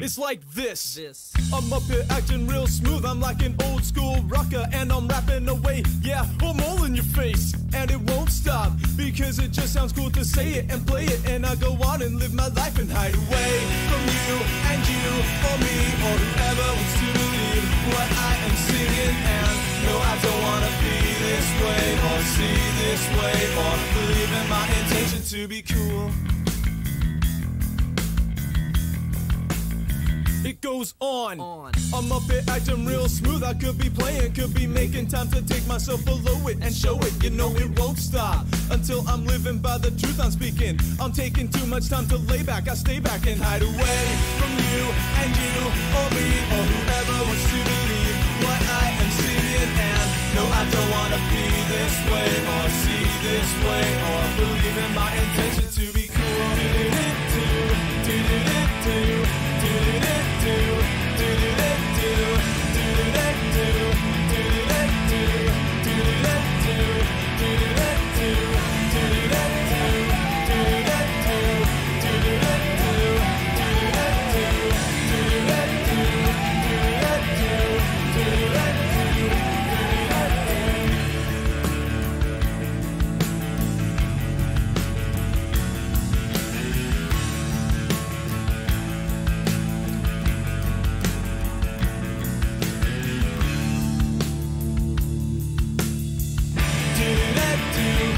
Mm. It's like this. This. I'm up here acting real smooth. I'm like an old school rocker, and I'm rapping away. Yeah, I'm all in your face, and it won't stop because it just sounds cool to say it and play it. And I go on and live my life and hide away from you and you or me or whoever wants to believe what I am singing. And no, I don't wanna be this way or see this way or believe in my intention to be cool. It goes on. On. I'm up here acting real smooth. I could be playing, could be making time to take myself below it and show it. You know it won't stop until I'm living by the truth I'm speaking. I'm taking too much time to lay back. I stay back and hide away from you and you or me or whoever wants to believe what I am seeing. And no, I don't wanna be this way or see this way to